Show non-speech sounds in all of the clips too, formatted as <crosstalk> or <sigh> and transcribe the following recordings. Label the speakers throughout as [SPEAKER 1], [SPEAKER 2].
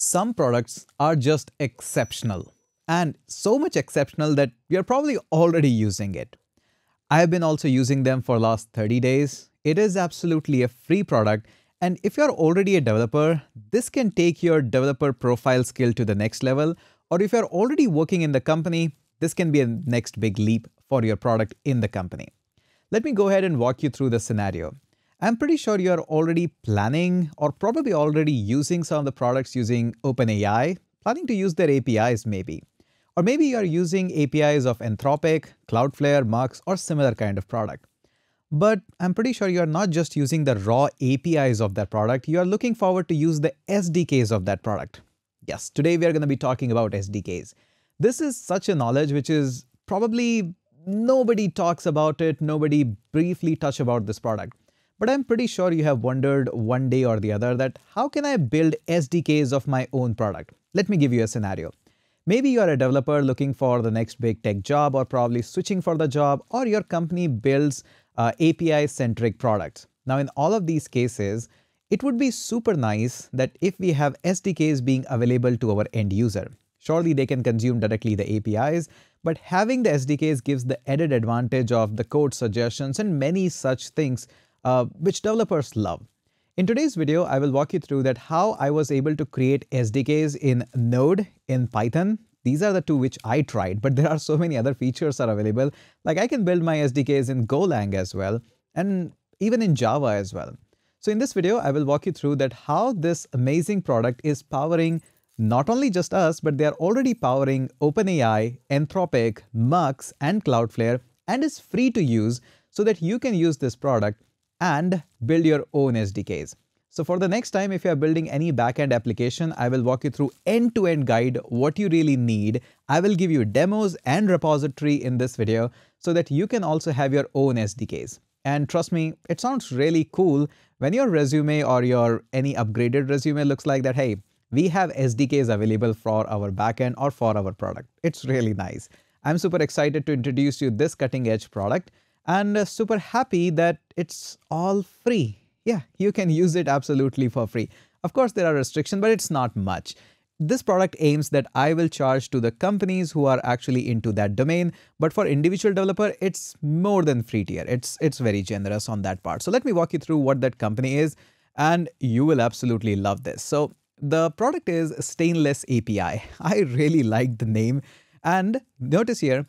[SPEAKER 1] Some products are just exceptional and so much exceptional that you're probably already using it. I have been also using them for last 30 days. It is absolutely a free product and if you're already a developer, this can take your developer profile skill to the next level or if you're already working in the company, this can be a next big leap for your product in the company. Let me go ahead and walk you through the scenario. I'm pretty sure you're already planning or probably already using some of the products using OpenAI, planning to use their APIs maybe. Or maybe you're using APIs of Anthropic, Cloudflare, Mux, or similar kind of product. But I'm pretty sure you're not just using the raw APIs of that product, you're looking forward to use the SDKs of that product. Yes, today we are going to be talking about SDKs. This is such a knowledge which is probably nobody talks about it, nobody briefly touch about this product. But I'm pretty sure you have wondered one day or the other that how can I build SDKs of my own product? Let me give you a scenario. Maybe you are a developer looking for the next big tech job or probably switching for the job or your company builds uh, API-centric products. Now in all of these cases, it would be super nice that if we have SDKs being available to our end user. Surely they can consume directly the APIs, but having the SDKs gives the added advantage of the code suggestions and many such things uh, which developers love. In today's video, I will walk you through that how I was able to create SDKs in Node, in Python. These are the two which I tried, but <laughs> there are so many other features are available. Like I can build my SDKs in Golang as well, and even in Java as well. So in this video, I will walk you through that how this amazing product is powering not only just us, but they are already powering OpenAI, Anthropic, Mux, and Cloudflare, and is free to use so that you can use this product and build your own SDKs. So for the next time, if you are building any backend application, I will walk you through end-to-end -end guide, what you really need. I will give you demos and repository in this video so that you can also have your own SDKs. And trust me, it sounds really cool when your resume or your any upgraded resume looks like that, hey, we have SDKs available for our backend or for our product. It's really nice. I'm super excited to introduce you this cutting edge product and uh, super happy that it's all free. Yeah, you can use it absolutely for free. Of course, there are restrictions, but it's not much. This product aims that I will charge to the companies who are actually into that domain, but for individual developer, it's more than free tier. It's, it's very generous on that part. So let me walk you through what that company is and you will absolutely love this. So the product is Stainless API. <laughs> I really like the name and notice here,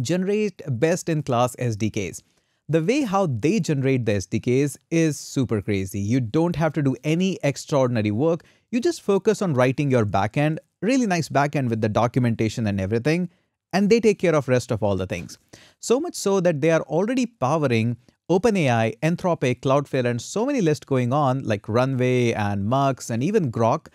[SPEAKER 1] generate best in class SDKs. The way how they generate the SDKs is super crazy. You don't have to do any extraordinary work. You just focus on writing your backend, really nice backend with the documentation and everything, and they take care of rest of all the things. So much so that they are already powering OpenAI, Anthropic, Cloudflare, and so many lists going on like Runway and Mux and even Groq,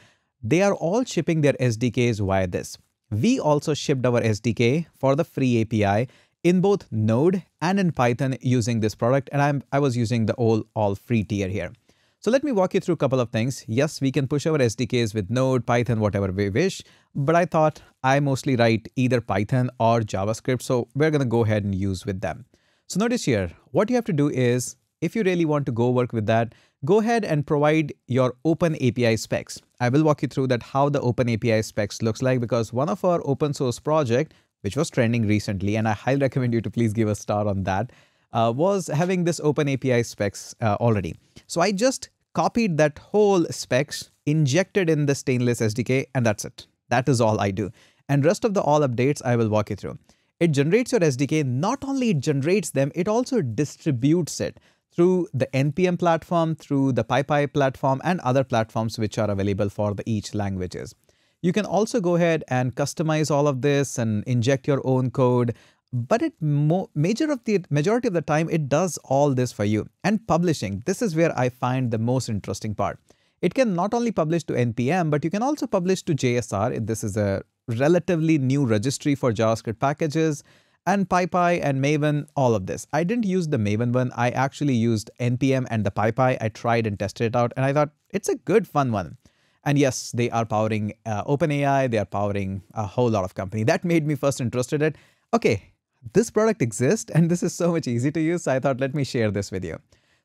[SPEAKER 1] they are all shipping their SDKs via this. We also shipped our SDK for the free API in both Node and in Python using this product, and I'm, I was using the all, all free tier here. So let me walk you through a couple of things. Yes, we can push our SDKs with Node, Python, whatever we wish, but I thought I mostly write either Python or JavaScript, so we're going to go ahead and use with them. So notice here, what you have to do is, if you really want to go work with that, go ahead and provide your open API specs. I will walk you through that how the open API specs looks like because one of our open source project, which was trending recently, and I highly <laughs> recommend you to please give a star on that, uh, was having this open API specs uh, already. So I just copied that whole specs, injected in the Stainless SDK, and that's it. That is all I do. And rest of the all updates I will walk you through. It generates your SDK, not only it generates them, it also distributes it through the NPM platform, through the PyPI platform, and other platforms which are available for the each languages. You can also go ahead and customize all of this and inject your own code, but it major of the majority of the time it does all this for you. And publishing, this is where I find the most interesting part. It can not only publish to NPM, but you can also publish to JSR. This is a relatively new registry for JavaScript packages and PyPI and Maven, all of this. I didn't use the Maven one. I actually used NPM and the PyPI. I tried and tested it out and I thought it's a good fun one. And yes, they are powering uh, OpenAI. They are powering a whole lot of company. That made me first interested in, okay, this product exists and this is so much easy to use. So I thought, let me share this with you.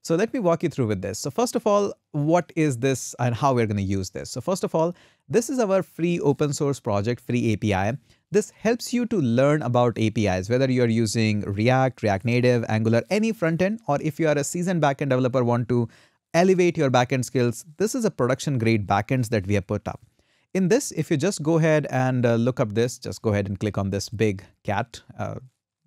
[SPEAKER 1] So let me walk you through with this. So first of all, what is this and how we're going to use this? So first of all, this is our free open source project, free API. This helps you to learn about APIs, whether you're using React, React Native, Angular, any front end, or if you are a seasoned backend developer, want to elevate your backend skills, this is a production grade backends that we have put up. In this, if you just go ahead and uh, look up this, just go ahead and click on this big cat, uh,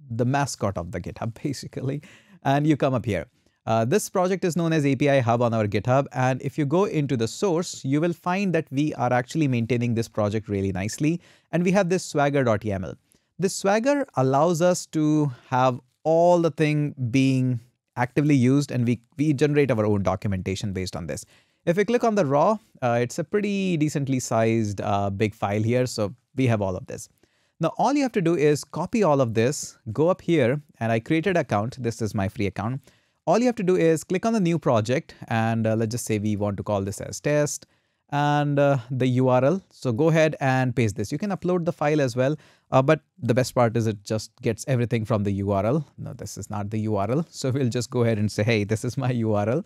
[SPEAKER 1] the mascot of the GitHub <laughs> basically, and you come up here. Uh, this project is known as API Hub on our GitHub. And if you go into the source, you will find that we are actually maintaining this project really nicely. And we have this swagger.yaml. This swagger allows us to have all the thing being actively used and we, we generate our own documentation based on this. If we click on the raw, uh, it's a pretty decently sized uh, big file here. So we have all of this. Now, all you have to do is copy all of this, go up here and I created an account. This is my free account all you have to do is click on the new project and uh, let's just say we want to call this as test and uh, the URL. So go ahead and paste this. You can upload the file as well, uh, but the best part is it just gets everything from the URL. No, this is not the URL. <laughs> So we'll just go ahead and say, hey, this is my URL.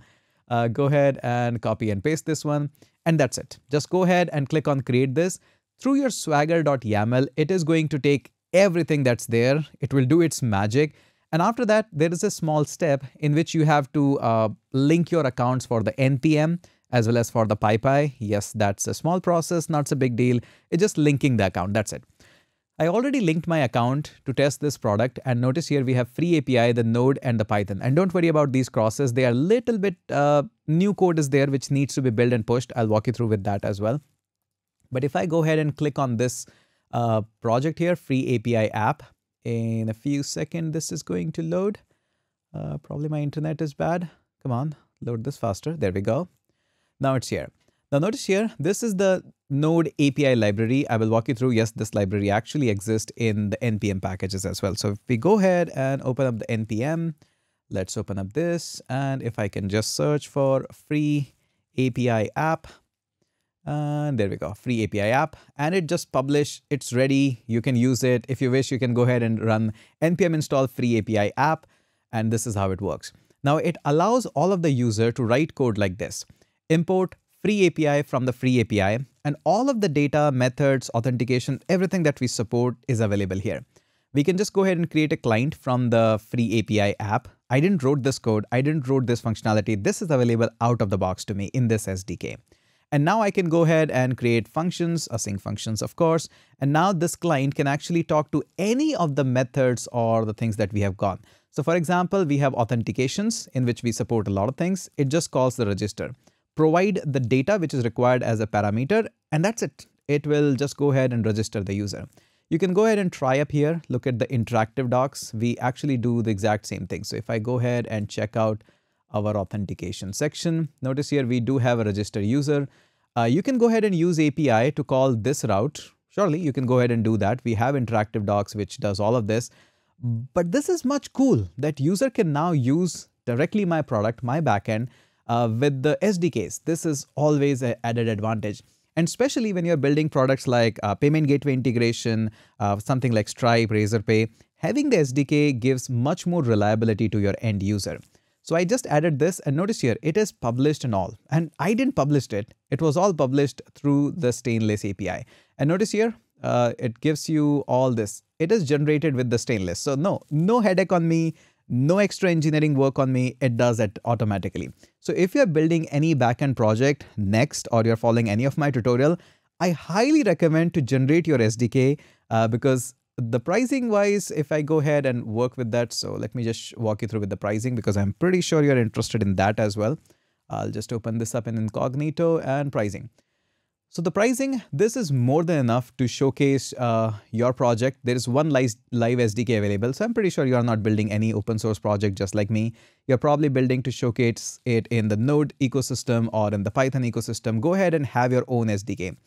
[SPEAKER 1] Uh, go ahead and copy and paste this one. And that's it. Just go ahead and click on create this. Through your swagger.yaml, it is going to take everything that's there. It will do its magic and after that, there is a small step in which you have to uh, link your accounts for the NPM as well as for the PyPI. Yes, that's a small process, not a big deal. It's just linking the account, that's it. I already linked my account to test this product and notice here we have free API, the Node and the Python. And don't worry about these crosses. They are a little bit, uh, new code is there which needs to be built and pushed. I'll walk you through with that as well. But if I go ahead and click on this uh, project here, free API app, in a few seconds this is going to load. Uh, probably my internet is bad. Come on load this faster. There we go. Now it's here. Now notice here this is the node api library. I will walk you through. Yes this library actually exists in the npm packages as well. So if we go ahead and open up the npm let's open up this. And if i can just search for free api app and there we go, free API app. And it just publish, it's ready. You can use it. If you wish, you can go ahead and run npm install free API app. And this is how it works. Now it allows all of the user to write code like this. Import free API from the free API and all of the data, methods, authentication, everything that we support is available here. We can just go ahead and create a client from the free API app. I didn't wrote this code. I didn't wrote this functionality. This is available out of the box to me in this SDK. And now I can go ahead and create functions, async functions, of course. And now this client can actually talk to any of the methods or the things that we have gone. So for example, we have authentications in which we support a lot of things. It just calls the register. Provide the data which is required as a parameter and that's it. It will just go ahead and register the user. You can go ahead and try up here, look at the interactive docs. We actually do the exact same thing. So if I go ahead and check out our authentication section. Notice here we do have a register user. Uh, you can go ahead and use API to call this route. Surely you can go ahead and do that. We have interactive docs which does all of this. But this is much cool that user can now use directly my product, my backend uh, with the SDKs. This is always an added advantage. And especially when you're building products like uh, payment gateway integration, uh, something like Stripe, Razorpay, having the SDK gives much more reliability to your end user. So I just added this and notice here it is published and all and I didn't publish it. It was all published through the Stainless API. And notice here uh, it gives you all this. It is generated with the Stainless. So no, no headache on me, no extra engineering work on me. It does it automatically. So if you're building any backend project next or you're following any of my tutorial, I highly recommend to generate your SDK uh, because the pricing wise, if I go ahead and work with that, so let me just walk you through with the pricing because I'm pretty sure you're interested in that as well. I'll just open this up in incognito and pricing. So the pricing, this is more than enough to showcase uh, your project. There is one live, live SDK available. So I'm pretty sure you are not building any open source project just like me. You're probably building to showcase it in the Node ecosystem or in the Python ecosystem. Go ahead and have your own SDK.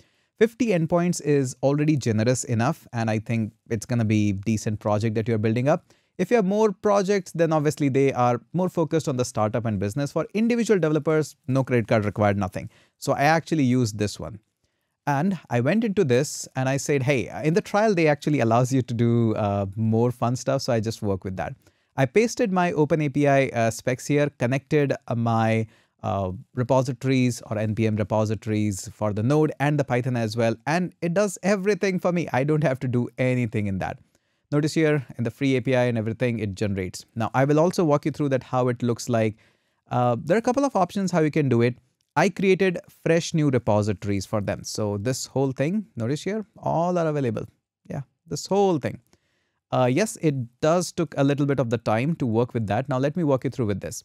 [SPEAKER 1] 50 endpoints is already generous enough and I think it's going to be decent project that you're building up. If you have more projects, then obviously they are more focused on the startup and business. For individual developers, no credit card required, nothing. So I actually used this one. And I went into this and I said, hey, in the trial, they actually allows you to do uh, more fun stuff. So I just work with that. I pasted my OpenAPI uh, specs here, connected my uh, repositories or npm repositories for the node and the python as well. And it does everything for me. I don't have to do anything in that. Notice here in the free api and everything it generates. Now i will also walk you through that how it looks like. Uh, there are a couple of options how you can do it. I created fresh new repositories for them. So this whole thing notice here all are available. Yeah this whole thing. Uh, yes it does took a little bit of the time to work with that. Now let me walk you through with this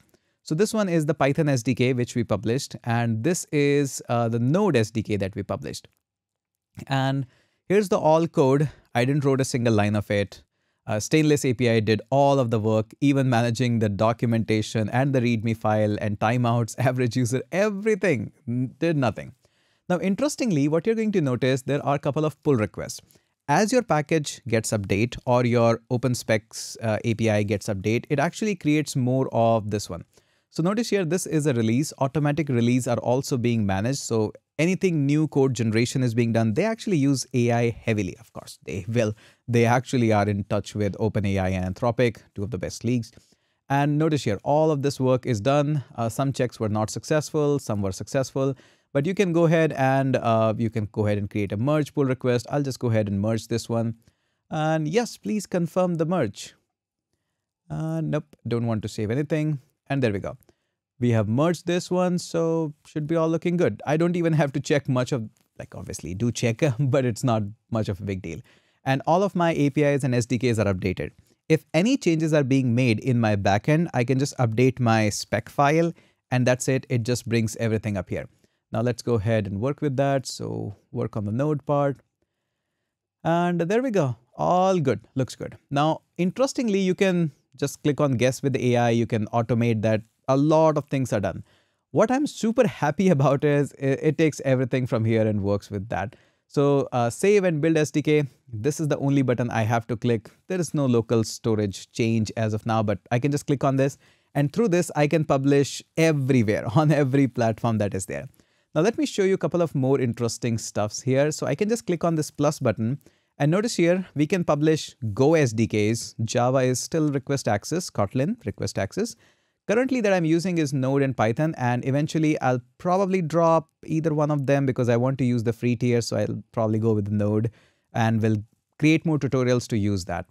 [SPEAKER 1] so this one is the Python SDK, which we published, and this is uh, the Node SDK that we published. And here's the all code. I didn't wrote a single line of it. Uh, Stainless API did all of the work, even managing the documentation and the README file and timeouts, <laughs> average user, everything, did nothing. Now, interestingly, what you're going to notice, there are a couple of pull requests. As your package gets update or your OpenSpecs uh, API gets update, it actually creates more of this one. So notice here, this is a release. Automatic release are also being managed. So anything new code generation is being done. They actually use AI heavily, of course. They will. They actually are in touch with OpenAI and Anthropic, two of the best leagues. And notice here, all of this work is done. Uh, some checks were not successful, some were successful. But you can go ahead and uh, you can go ahead and create a merge pull request. I'll just go ahead and merge this one. And yes, please confirm the merge. Uh, nope, don't want to save anything. And there we go. We have merged this one, so should be all looking good. I don't even have to check much of, like obviously do check, <laughs> but it's not much of a big deal. And all of my APIs and SDKs are updated. If any changes are being made in my backend, I can just update my spec file and that's it. It just brings everything up here. Now let's go ahead and work with that. So work on the node part. And there we go. All good. Looks good. Now, interestingly, you can just click on guess with AI. You can automate that. A lot of things are done. What I'm super <laughs> happy about is it, takes everything from here and works with that. So uh, save and build SDK. This is the only button I have to click. There is no local storage change as of now, but I can just click on this. And through this, I can publish everywhere <laughs> on every platform that is there. Now let me show you a couple of more interesting stuffs here. So I can just click on this plus button and notice here, we can publish Go SDKs. Java is still request access, Kotlin request access. Currently that I'm using is Node and Python and eventually I'll probably drop either one of them because I want to use the free tier. So I'll probably go with Node and will create more tutorials to use that.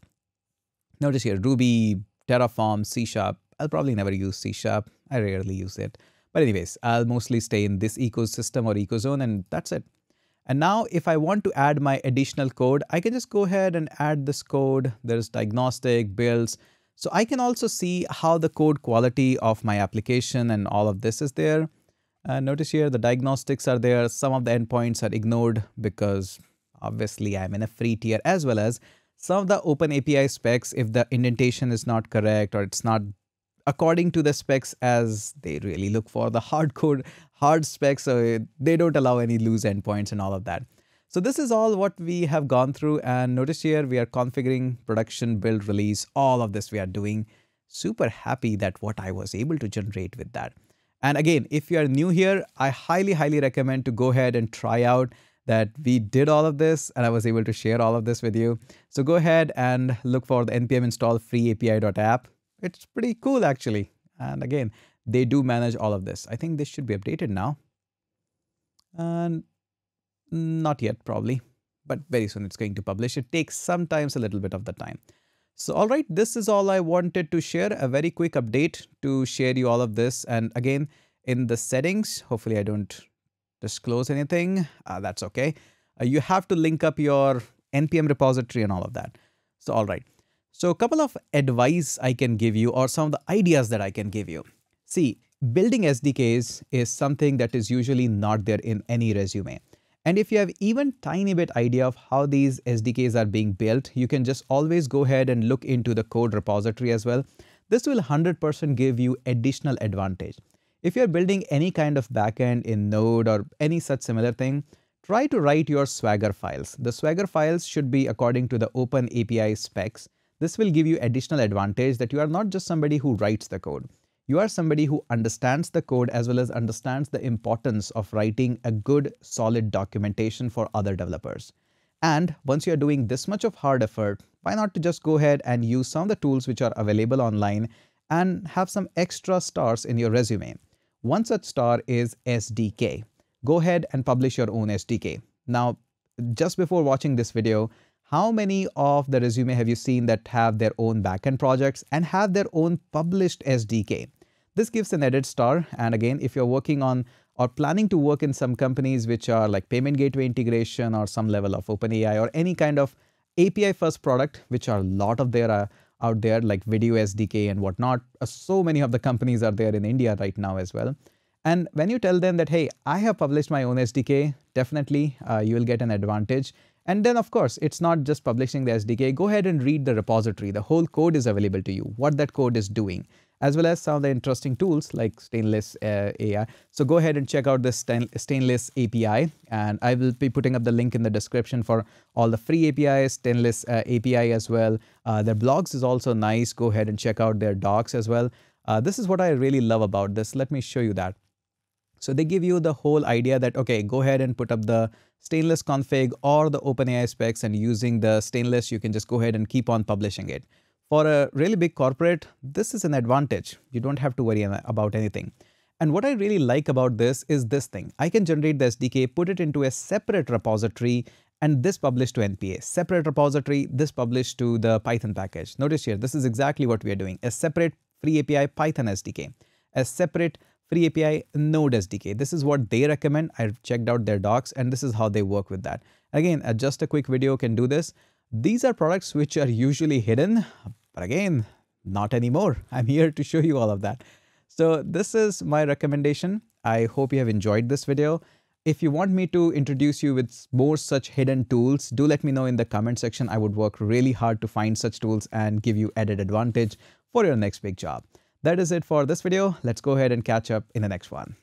[SPEAKER 1] Notice here, Ruby, Terraform, C Sharp. I'll probably never use C Sharp. I rarely use it. But anyways, I'll mostly stay in this ecosystem or ecozone and that's it. And now if I want to add my additional code, I can just go ahead and add this code. There's diagnostic, builds. So I can also see how the code quality of my application and all of this is there. Uh, notice here the diagnostics are there. Some of the endpoints are ignored because obviously I'm in a free tier as well as some of the open API specs if the indentation is not correct or it's not according to the specs as they really look for the <laughs> hard code, hard specs, so they don't allow any loose endpoints and all of that. So this is all what we have gone through and notice here we are configuring production, build, release, all of this we are doing. Super happy that what I was able to generate with that. And again, if you are new here, I highly, highly recommend to go ahead and try out that we did all of this and I was able to share all of this with you. So go ahead and look for the npm install free api.app it's pretty cool actually. And again, they do manage all of this. I think this should be updated now. And not yet probably, but very soon it's going to publish. It takes sometimes a little bit of the time. So all right, this is all I wanted to share. A very quick update to share you all of this. And again, in the settings, hopefully I don't disclose anything. Uh, that's okay. Uh, you have to link up your NPM repository and all of that. So all right. So a couple of advice I can give you or some of the ideas that I can give you. See, building SDKs is something that is usually not there in any resume. And if you have even tiny bit idea of how these SDKs are being built, you can just always go ahead and look into the code repository as well. This will 100% give you additional advantage. If you're building any kind of backend in Node or any such similar thing, try to write your Swagger files. The Swagger files should be according to the Open API specs this will give you additional advantage that you are not just somebody who writes the code. You are somebody who understands the code as well as understands the importance of writing a good solid documentation for other developers. And once you're doing this much of hard effort, why not to just go ahead and use some of the tools which are available online and have some extra stars in your resume. One such star is SDK. Go ahead and publish your own SDK. Now, just before watching this video, how many of the resume have you seen that have their own backend projects and have their own published SDK? This gives an added star. And again, if you're working on or planning to work in some companies which are like payment gateway integration or some level of OpenAI or any kind of API first product, which are a lot of there are out there like video SDK and whatnot. Uh, so many of the companies are there in India right now as well. And when you tell them that, hey, I have published my own SDK, definitely uh, you will get an advantage. And then of course, it's not just publishing the SDK. Go ahead and read the repository. The whole code is available to you, what that code is doing as well as some of the interesting tools like Stainless uh, AI. So go ahead and check out this Stainless API and I will be putting up the link in the description for all the free APIs, Stainless uh, API as well. Uh, their blogs is also nice. Go ahead and check out their docs as well. Uh, this is what I really love about this. Let me show you that. So they give you the whole idea that, okay, go ahead and put up the stainless config or the OpenAPI specs and using the stainless, you can just go ahead and keep on publishing it. For a really big corporate, this is an advantage. You don't have to worry about anything. And what I really like about this is this thing. I can generate the SDK, put it into a separate repository, and this published to NPA. Separate repository, this published to the Python package. Notice here, this is exactly what we are doing. A separate free API Python SDK. A separate free API Node SDK. This is what they recommend. I've checked out their docs and this is how they work with that. Again, just a quick video can do this. These are products which are usually hidden, but again, not anymore. <laughs> I'm here to show you all of that. So this is my recommendation. I hope you have enjoyed this video. If you want me to introduce you with more such hidden tools, do let me know in the comment section. I would work really hard to find such tools and give you added advantage for your next big job. That is it for this video. Let's go ahead and catch up in the next one.